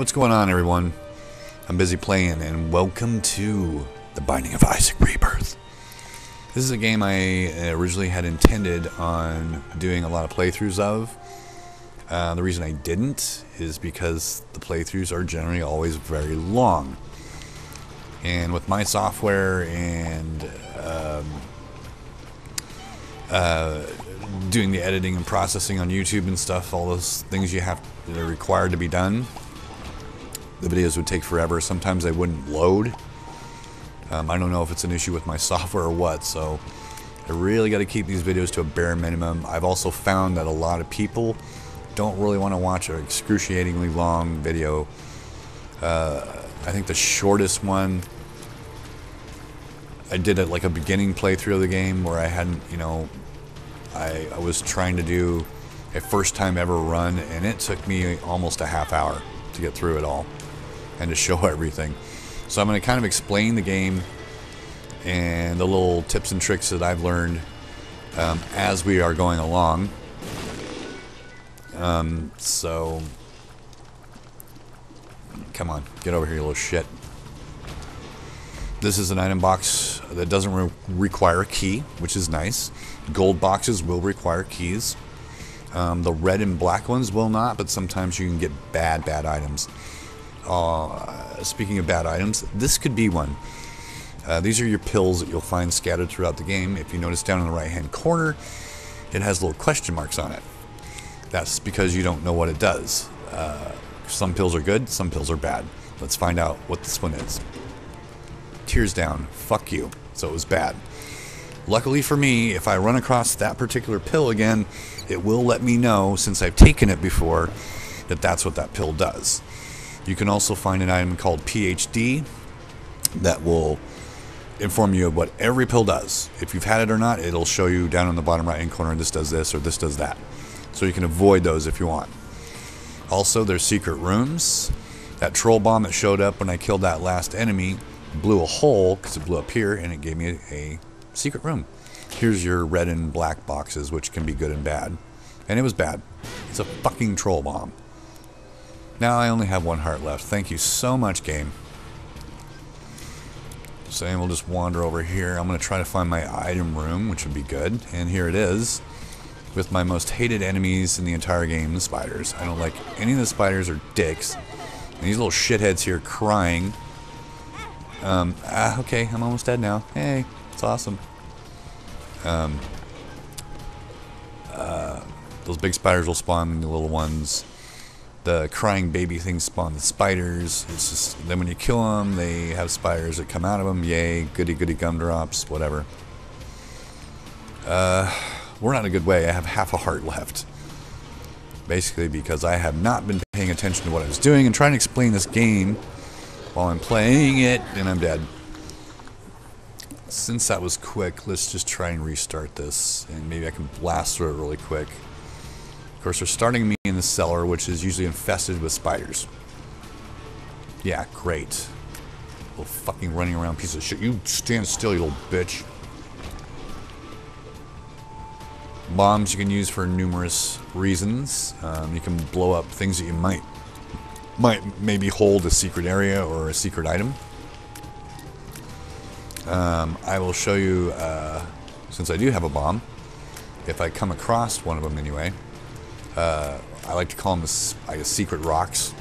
What's going on, everyone? I'm Bizzeplayn, and welcome to The Binding of Isaac Rebirth. This is a game I originally had intended on doing a lot of playthroughs of. Uh, the reason I didn't is because the playthroughs are generally always very long. And with my software and um, uh, doing the editing and processing on YouTube and stuff, all those things you have that are required to be done, the videos would take forever. Sometimes they wouldn't load. Um, I don't know if it's an issue with my software or what, so I really got to keep these videos to a bare minimum. I've also found that a lot of people don't really want to watch an excruciatingly long video. Uh, I think the shortest one I did it like a beginning playthrough of the game where I hadn't, you know, I, I was trying to do a first time ever run and it took me almost a half hour to get through it all and to show everything. So I'm going to kind of explain the game and the little tips and tricks that I've learned um, as we are going along. Um, so, come on, get over here, you little shit. This is an item box that doesn't re require a key, which is nice. Gold boxes will require keys. Um, the red and black ones will not, but sometimes you can get bad, bad items. Uh, speaking of bad items, this could be one. Uh, these are your pills that you'll find scattered throughout the game. If you notice down in the right hand corner, it has little question marks on it. That's because you don't know what it does. Uh, some pills are good, some pills are bad. Let's find out what this one is. Tears down. Fuck you. So it was bad. Luckily for me, if I run across that particular pill again, it will let me know, since I've taken it before, that that's what that pill does. You can also find an item called PhD that will inform you of what every pill does. If you've had it or not, it'll show you down in the bottom right hand corner this does this or this does that. So you can avoid those if you want. Also, there's secret rooms. That troll bomb that showed up when I killed that last enemy blew a hole because it blew up here and it gave me a, a secret room. Here's your red and black boxes, which can be good and bad. And it was bad. It's a fucking troll bomb. Now I only have one heart left. Thank you so much, game. So we'll just wander over here. I'm going to try to find my item room, which would be good. And here it is. With my most hated enemies in the entire game, the spiders. I don't like any of the spiders are dicks. And these little shitheads here crying. Um, ah, okay, I'm almost dead now. Hey, it's awesome. Um, uh, those big spiders will spawn the little ones. The crying baby things spawn the spiders. It's just then when you kill them, they have spiders that come out of them. Yay, goody goody gumdrops, whatever. Uh, we're not in a good way. I have half a heart left. Basically because I have not been paying attention to what I was doing and trying to explain this game while I'm playing it and I'm dead. Since that was quick, let's just try and restart this and maybe I can blast through it really quick. Of course, they're starting me the cellar, which is usually infested with spiders. Yeah, great. Little fucking running around piece of shit. You stand still, you little bitch. Bombs you can use for numerous reasons. Um, you can blow up things that you might might maybe hold a secret area or a secret item. Um, I will show you, uh, since I do have a bomb, if I come across one of them anyway, uh, I like to call them, guess, secret rocks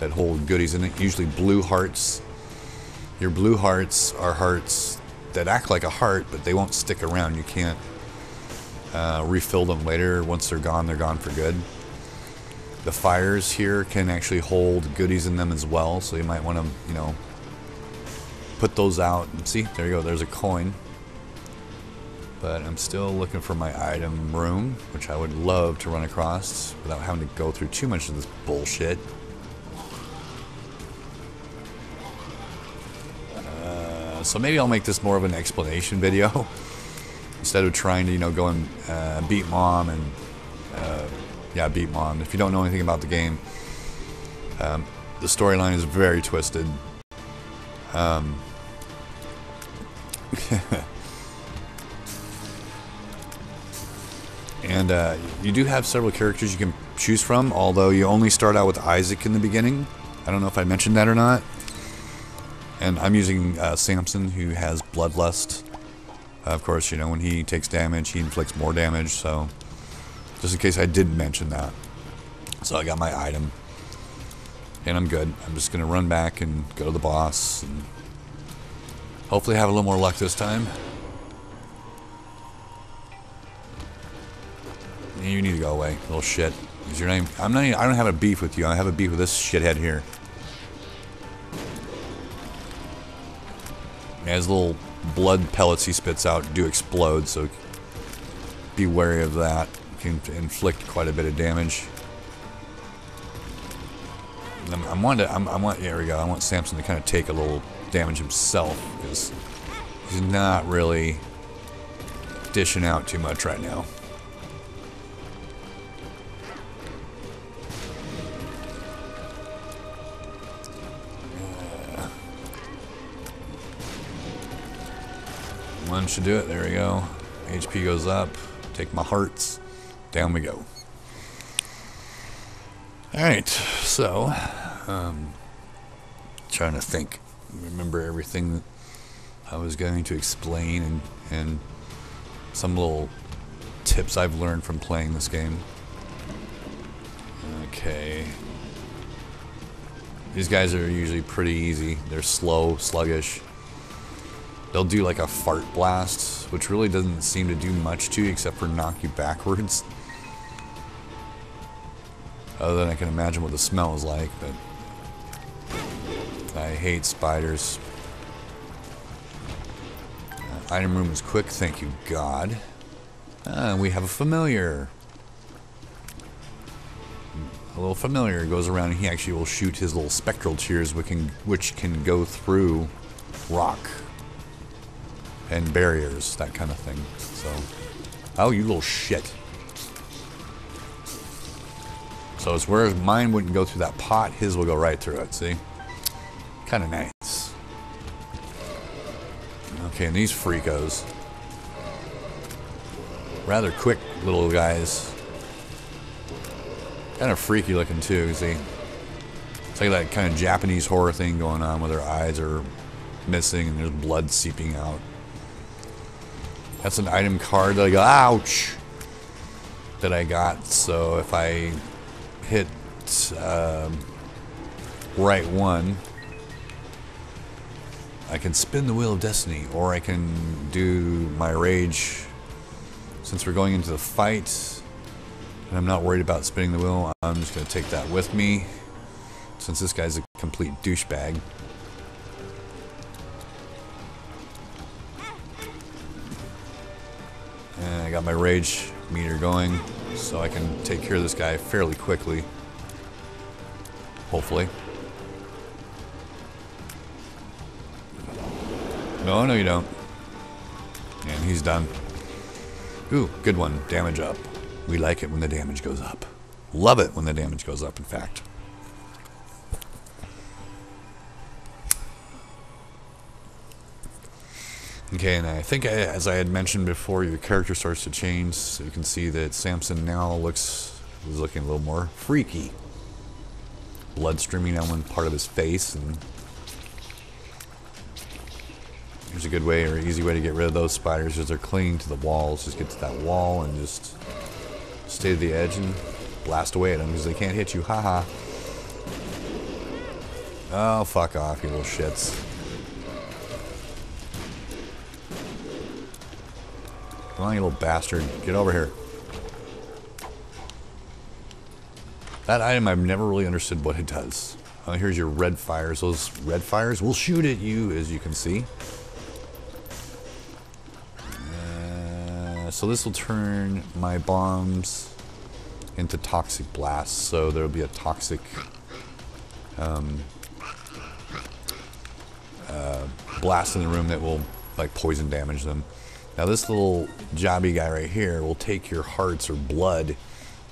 that hold goodies in it, usually blue hearts. Your blue hearts are hearts that act like a heart, but they won't stick around. You can't uh, refill them later. Once they're gone, they're gone for good. The fires here can actually hold goodies in them as well, so you might want to, you know, put those out. And see, there you go, there's a coin. But I'm still looking for my item room, which I would love to run across without having to go through too much of this bullshit. Uh, so maybe I'll make this more of an explanation video instead of trying to, you know, go and uh, beat mom and uh, yeah, beat mom. If you don't know anything about the game, um, the storyline is very twisted. Um, And uh, you do have several characters you can choose from, although you only start out with Isaac in the beginning. I don't know if I mentioned that or not. And I'm using uh, Samson, who has Bloodlust. Uh, of course, you know, when he takes damage, he inflicts more damage, so just in case I didn't mention that. So I got my item. And I'm good. I'm just going to run back and go to the boss. And hopefully have a little more luck this time. You need to go away, little shit. Is your name? I'm not. Even, I don't have a beef with you. I have a beef with this shithead here. As little blood pellets he spits out do explode, so be wary of that. Can inflict quite a bit of damage. I'm, I'm wanting to, I'm, I want, there we go. I want Samson to kind of take a little damage himself because he's not really dishing out too much right now. One should do it. There we go. HP goes up. Take my hearts. Down we go. Alright, so, um, trying to think, remember everything that I was going to explain and, and some little tips I've learned from playing this game. Okay. These guys are usually pretty easy. They're slow, sluggish. They'll do like a fart blast, which really doesn't seem to do much to you except for knock you backwards. Other than I can imagine what the smell is like, but I hate spiders. Uh, item room is quick, thank you God. Uh, we have a familiar. A little familiar goes around and he actually will shoot his little spectral tears which can, which can go through rock and barriers, that kind of thing. So, oh, you little shit. So it's where mine wouldn't go through that pot, his will go right through it, see? Kind of nice. Okay, and these freakos. Rather quick little guys. Kind of freaky looking too, see? It's like that kind of Japanese horror thing going on where their eyes are missing and there's blood seeping out. That's an item card that I got. Ouch! That I got. So if I hit um, right one, I can spin the wheel of destiny, or I can do my rage. Since we're going into the fight, and I'm not worried about spinning the wheel, I'm just going to take that with me. Since this guy's a complete douchebag. I got my rage meter going, so I can take care of this guy fairly quickly. Hopefully. No, no you don't. And he's done. Ooh, good one. Damage up. We like it when the damage goes up. Love it when the damage goes up, in fact. Okay, and I think I, as I had mentioned before, your character starts to change. So you can see that Samson now looks is looking a little more freaky. Blood streaming down one part of his face, and there's a good way or easy way to get rid of those spiders as they're clinging to the walls. Just get to that wall and just stay to the edge and blast away at them because they can't hit you. Haha. oh, fuck off, you little shits. Come on, you little bastard. Get over here. That item, I've never really understood what it does. Uh, here's your red fires. Those red fires will shoot at you, as you can see. Uh, so this will turn my bombs into toxic blasts. So there'll be a toxic um, uh, blast in the room that will like poison damage them. Now this little jobby guy right here will take your hearts or blood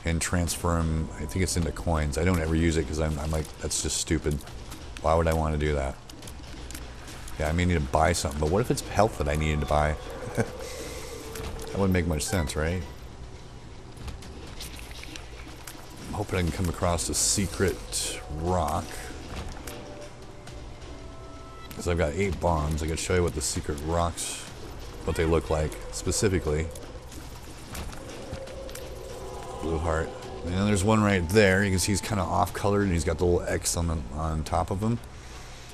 and transfer them, I think it's into coins. I don't ever use it because I'm, I'm like, that's just stupid. Why would I want to do that? Yeah, I may need to buy something, but what if it's health that I needed to buy? that wouldn't make much sense, right? I'm hoping I can come across a secret rock. Because I've got eight bombs. I can show you what the secret rocks, what they look like specifically. Blue heart. And then there's one right there. You can see he's kind of off colored and he's got the little X on the on top of him.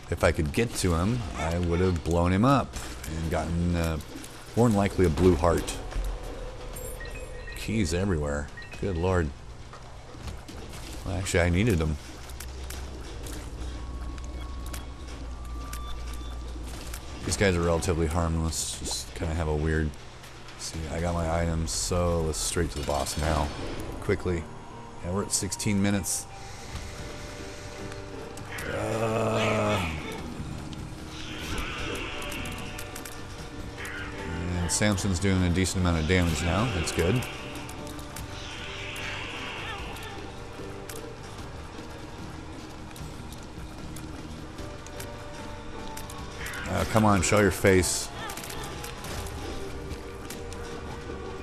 If I could get to him, I would have blown him up and gotten uh, more than likely a blue heart. Keys everywhere. Good lord. Well, actually, I needed them. These guys are relatively harmless. Just kind of have a weird... See, I got my items, so let's straight to the boss now. Quickly. Yeah, we're at 16 minutes. Uh, and Samson's doing a decent amount of damage now. That's good. Uh, come on, show your face.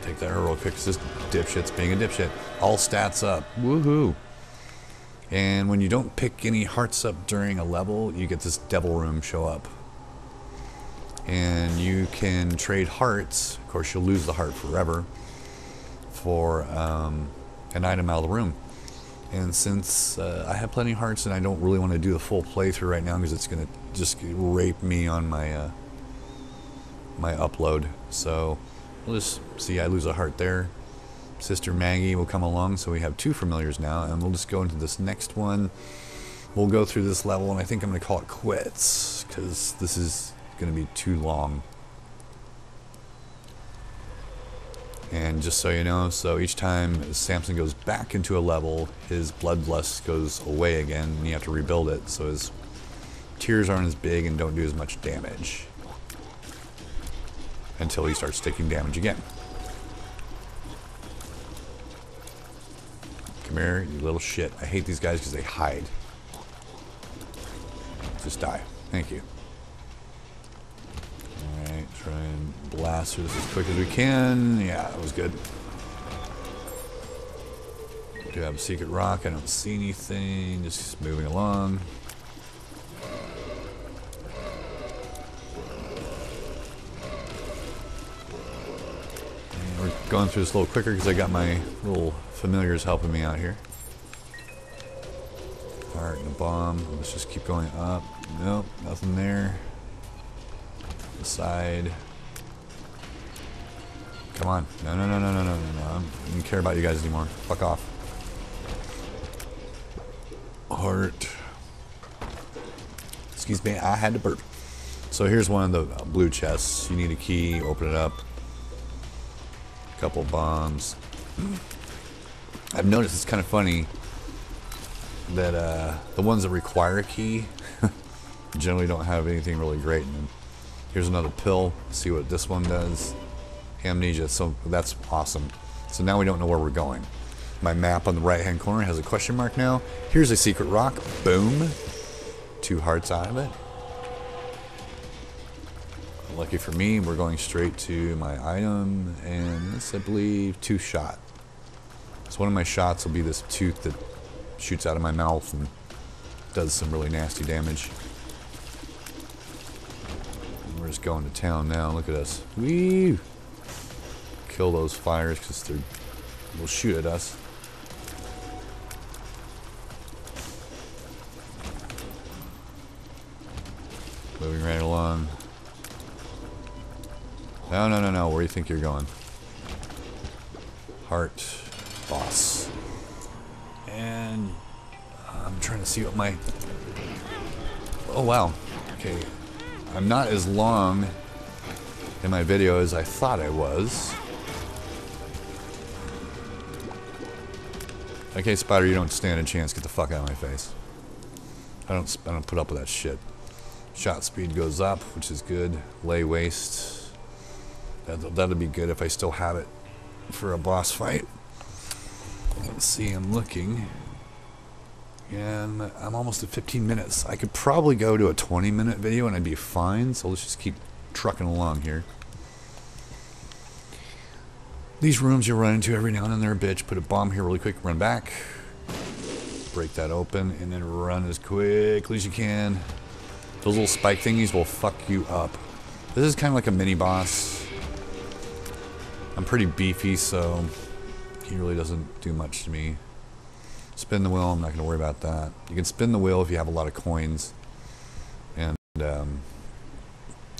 Take that real quick, because this dipshit's being a dipshit. All stats up. Woohoo. And when you don't pick any hearts up during a level, you get this devil room show up. And you can trade hearts. Of course, you'll lose the heart forever for um, an item out of the room. And since uh, I have plenty of hearts and I don't really want to do the full playthrough right now because it's going to just rape me on my uh, my upload. So we'll just see I lose a heart there. Sister Maggie will come along, so we have two familiars now, and we'll just go into this next one. We'll go through this level, and I think I'm going to call it quits, because this is going to be too long. And just so you know, so each time Samson goes back into a level, his bloodlust goes away again, and you have to rebuild it, so his tears aren't as big and don't do as much damage. Until he starts taking damage again. Come here, you little shit. I hate these guys because they hide. Just die. Thank you. Alright, try and blast through this as quick as we can. Yeah, that was good. Do have a secret rock. I don't see anything. Just moving along. Through this a little quicker because I got my little familiars helping me out here. Heart and a bomb. Let's just keep going up. Nope, nothing there. The side. Come on. No, no, no, no, no, no, no, no. I don't care about you guys anymore. Fuck off. Heart. Excuse me, I had to burp. So here's one of the uh, blue chests. You need a key, open it up. Couple bombs. I've noticed it's kind of funny that uh, the ones that require a key generally don't have anything really great in them. Here's another pill. See what this one does. Amnesia. So that's awesome. So now we don't know where we're going. My map on the right hand corner has a question mark now. Here's a secret rock. Boom. Two hearts out of it. Lucky for me, we're going straight to my item, and this, I believe, two shot. So one of my shots will be this tooth that shoots out of my mouth and does some really nasty damage. And we're just going to town now. Look at us. Wee! Kill those fires because they will shoot at us. Moving right along. No, no, no, no. Where do you think you're going? Heart. Boss. And I'm trying to see what my... Oh, wow. Okay. I'm not as long in my video as I thought I was. Okay, Spider, you don't stand a chance. Get the fuck out of my face. I don't, I don't put up with that shit. Shot speed goes up, which is good. Lay waste. That, that'd be good if I still have it for a boss fight. Let's see, I'm looking. And I'm almost at 15 minutes. I could probably go to a 20 minute video and I'd be fine. So let's just keep trucking along here. These rooms you'll run into every now and then they're a bitch. Put a bomb here really quick, run back. Break that open and then run as quickly as you can. Those little spike thingies will fuck you up. This is kind of like a mini boss. I'm pretty beefy, so he really doesn't do much to me. Spin the wheel, I'm not going to worry about that. You can spin the wheel if you have a lot of coins. And um,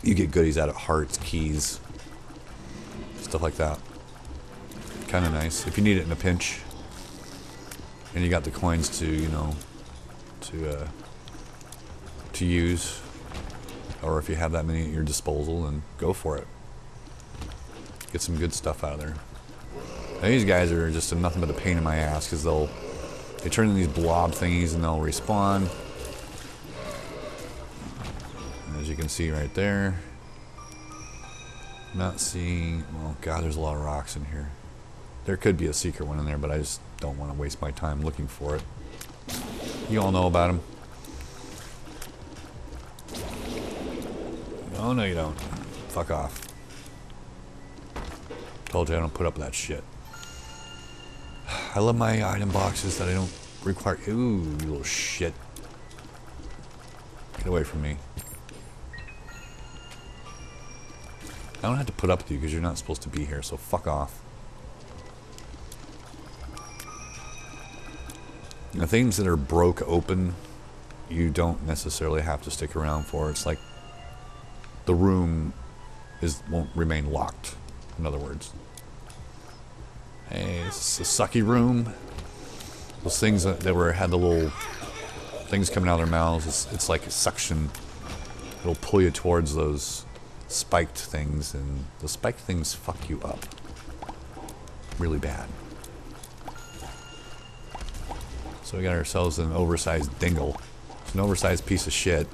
you get goodies out of hearts, keys, stuff like that. Kind of nice. If you need it in a pinch. And you got the coins to, you know, to uh, to use. Or if you have that many at your disposal, then go for it. Get some good stuff out of there. These guys are just nothing but a pain in my ass because they'll they turn into these blob thingies and they'll respawn. And as you can see right there, not seeing. Well, God, there's a lot of rocks in here. There could be a secret one in there, but I just don't want to waste my time looking for it. You all know about them. Oh, no, you don't. Fuck off. Told you I don't put up that shit. I love my item boxes that I don't require. Ooh, you little shit. Get away from me. I don't have to put up with you because you're not supposed to be here, so fuck off. The things that are broke open, you don't necessarily have to stick around for. It's like the room is won't remain locked. In other words, hey, it's a sucky room. Those things that, that were had the little things coming out of their mouths. It's, it's like a suction. It'll pull you towards those spiked things, and the spiked things fuck you up really bad. So we got ourselves an oversized dingle. It's an oversized piece of shit.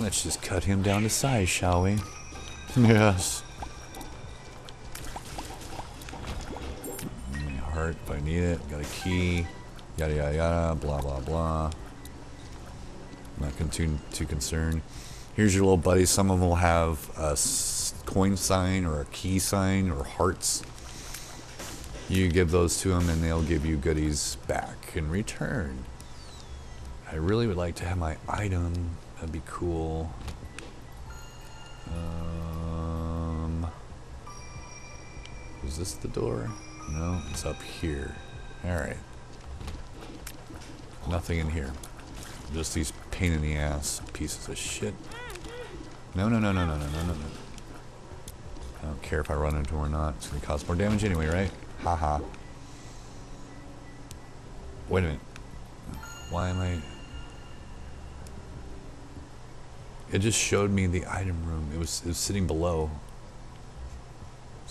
Let's just cut him down to size, shall we? Yes. Heart if I need it. Got a key. Yada yada yada. Blah blah blah. Not too, too concerned. Here's your little buddy. Some of them will have a coin sign or a key sign or hearts. You give those to them and they'll give you goodies back in return. I really would like to have my item. That'd be cool. Um, Is this the door? No, it's up here. Alright. Nothing in here. Just these pain in the ass pieces of shit. No, no, no, no, no, no, no, no, no. I don't care if I run into them or not. It's going to cause more damage anyway, right? Haha. -ha. Wait a minute. Why am I... It just showed me the item room. It was, it was sitting below.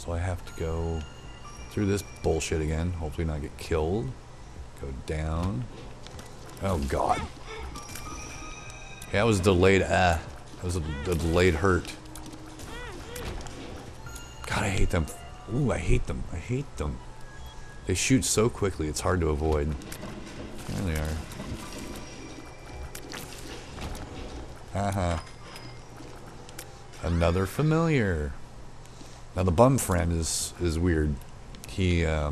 So I have to go through this bullshit again. Hopefully not get killed. Go down. Oh god. Yeah, that was delayed ah. That was a, a delayed hurt. God, I hate them. Ooh, I hate them. I hate them. They shoot so quickly, it's hard to avoid. There they are. Haha. Uh -huh. Another familiar. Now the bum friend is is weird. He uh,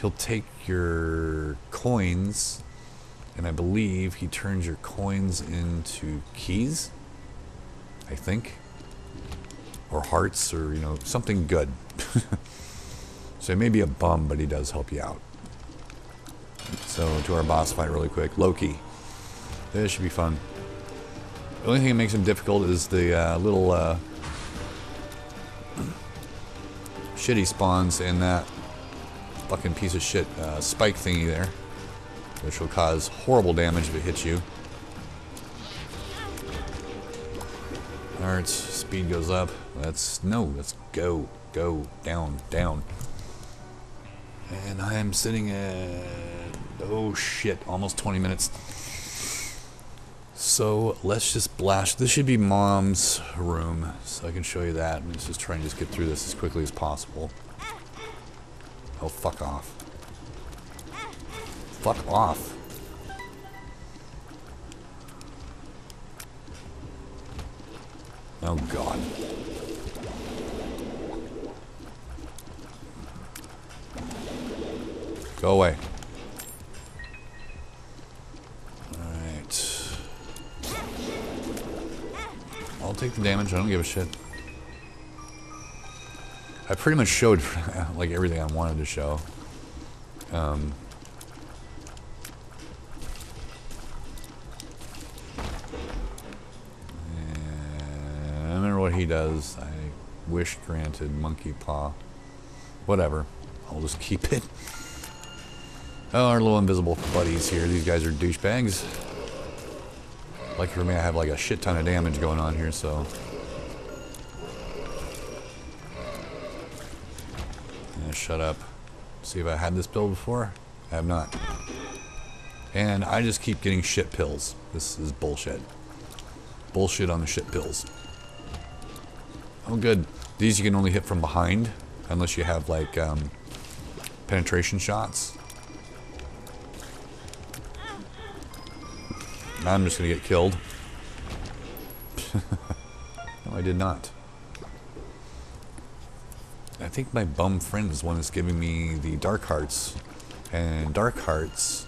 he'll take your coins, and I believe he turns your coins into keys. I think, or hearts, or you know something good. so he may be a bum, but he does help you out. So to our boss fight really quick. Loki. This should be fun. The only thing that makes him difficult is the uh, little uh, shitty spawns and that fucking piece of shit uh, spike thingy there, which will cause horrible damage if it hits you. Alright, speed goes up. Let's, no, let's go, go, down, down. And I am sitting at, oh shit, almost 20 minutes. So let's just blast. This should be mom's room, so I can show you that. Let's just try and just get through this as quickly as possible. Oh, fuck off. Fuck off. Oh, God. Go away. Take the damage. I don't give a shit. I pretty much showed like everything I wanted to show. Um, I remember what he does. I wish granted monkey paw. Whatever. I'll just keep it. Oh, our little invisible buddies here. These guys are douchebags. Like for me, I have like a shit ton of damage going on here, so. Yeah, shut up. See if I had this pill before? I have not. And I just keep getting shit pills. This is bullshit. Bullshit on the shit pills. Oh good. These you can only hit from behind, unless you have like um, penetration shots. I'm just gonna get killed. no, I did not. I think my bum friend is one that's giving me the dark hearts. And dark hearts,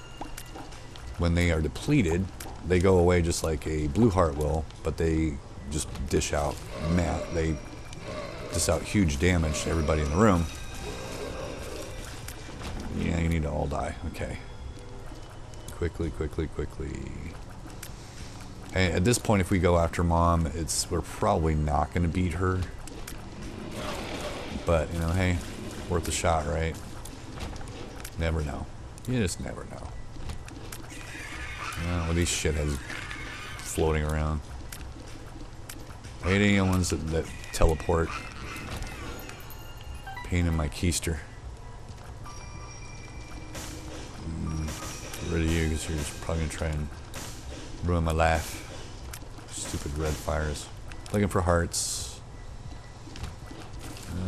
when they are depleted, they go away just like a blue heart will, but they just dish out mat. They dish out huge damage to everybody in the room. Yeah, you need to all die. Okay. Quickly, quickly, quickly. And at this point, if we go after mom, it's we're probably not going to beat her. But, you know, hey, worth a shot, right? Never know. You just never know. Know, with these shitheads floating around. I hate any ones that, that teleport. Pain in my keister. Mm, get rid of you because you're just probably going to try and ruin my life. Stupid red fires. Looking for hearts.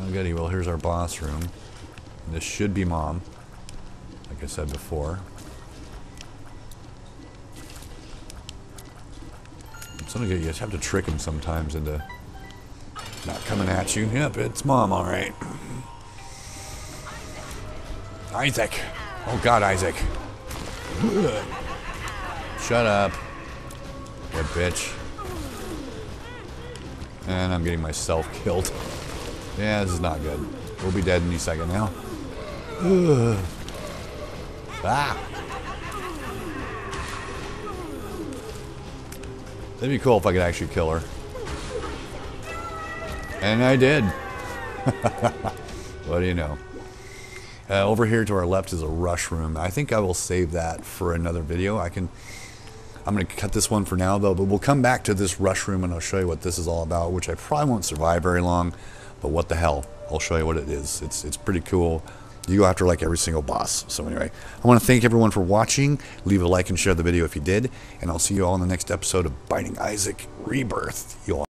Oh, goody. Well, here's our boss room. This should be mom. Like I said before. Some you just have to trick him sometimes into not coming at you. Yep, it's mom, all right. Isaac. Oh God, Isaac. Shut up. Bitch. And I'm getting myself killed. Yeah, this is not good. We'll be dead any second now. Ugh. Ah! That'd be cool if I could actually kill her. And I did. what do you know? Uh, over here to our left is a rush room. I think I will save that for another video. I can I'm going to cut this one for now, though, but we'll come back to this rush room and I'll show you what this is all about, which I probably won't survive very long, but what the hell. I'll show you what it is. It's, it's pretty cool. You go after like every single boss. So anyway, I want to thank everyone for watching. Leave a like and share the video if you did, and I'll see you all in the next episode of Binding Isaac Rebirth. You all